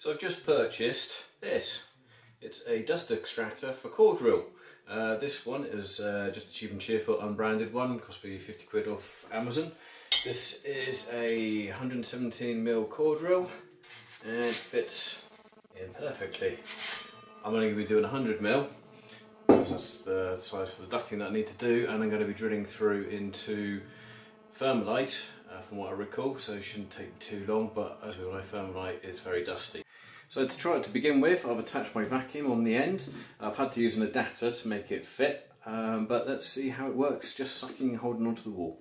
So I've just purchased this. It's a dust extractor for core drill. Uh, this one is uh, just a cheap and cheerful unbranded one, cost me 50 quid off Amazon. This is a 117mm core drill and it fits in perfectly. I'm only going to be doing 100mm because that's the size for the ducting that I need to do and I'm going to be drilling through into Thermalite from what I recall so it shouldn't take too long but as we all know Thermalite is very dusty. So to try it to begin with, I've attached my vacuum on the end. I've had to use an adapter to make it fit, um, but let's see how it works, just sucking and holding onto the wall.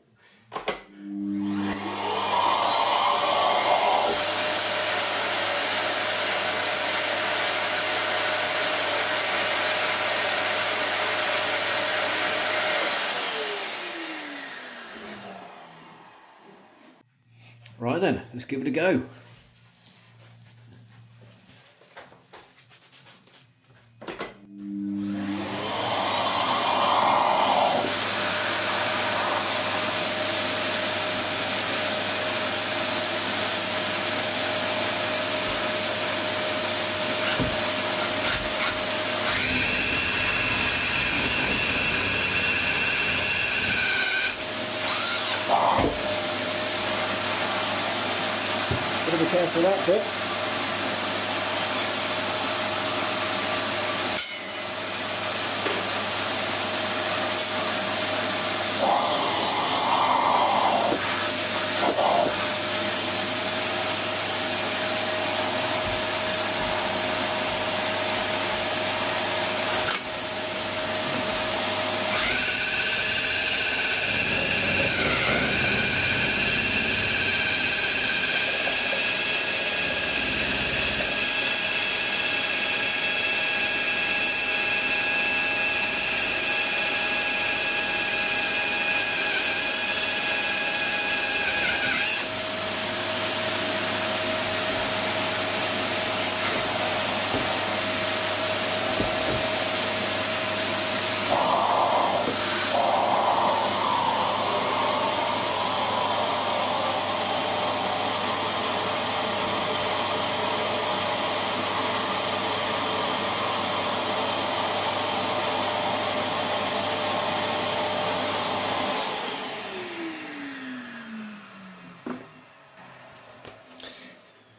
Right then, let's give it a go. Gotta be careful that bit.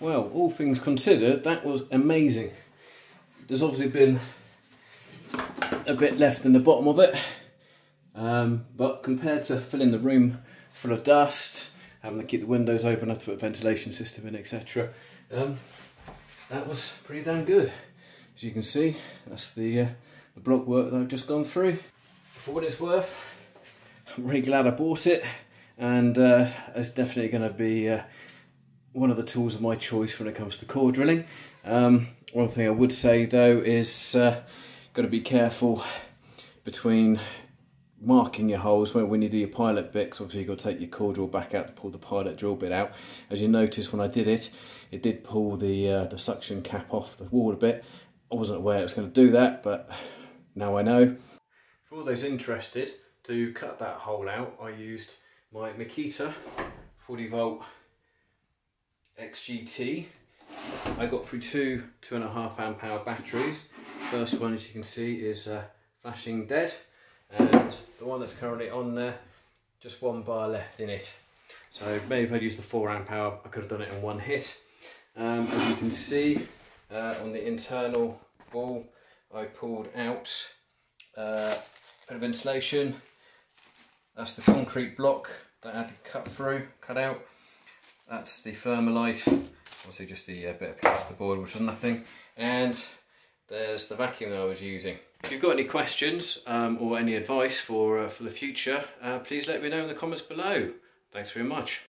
Well, all things considered, that was amazing. There's obviously been a bit left in the bottom of it, um, but compared to filling the room full of dust, having to keep the windows open, have to put a ventilation system in, etc., um, that was pretty damn good. As you can see, that's the, uh, the block work that I've just gone through. For what it's worth, I'm really glad I bought it, and uh, it's definitely going to be uh, one of the tools of my choice when it comes to core drilling. Um, one thing I would say though is uh, got to be careful between marking your holes when, when you do your pilot bits obviously you've got to take your core drill back out to pull the pilot drill bit out. As you notice when I did it it did pull the uh, the suction cap off the wall a bit. I wasn't aware it was going to do that but now I know. For all those interested to cut that hole out I used my Makita 40 volt XGT. I got through two two and a half amp hour batteries. First one, as you can see, is uh, flashing dead, and the one that's currently on there, just one bar left in it. So maybe if I'd used the four amp hour, I could have done it in one hit. Um, as you can see uh, on the internal wall, I pulled out uh, a bit of insulation. That's the concrete block that I had to cut through, cut out. That's the Thermalite, obviously just the uh, bit of plasterboard, which is nothing. And there's the vacuum that I was using. If you've got any questions um, or any advice for, uh, for the future, uh, please let me know in the comments below. Thanks very much.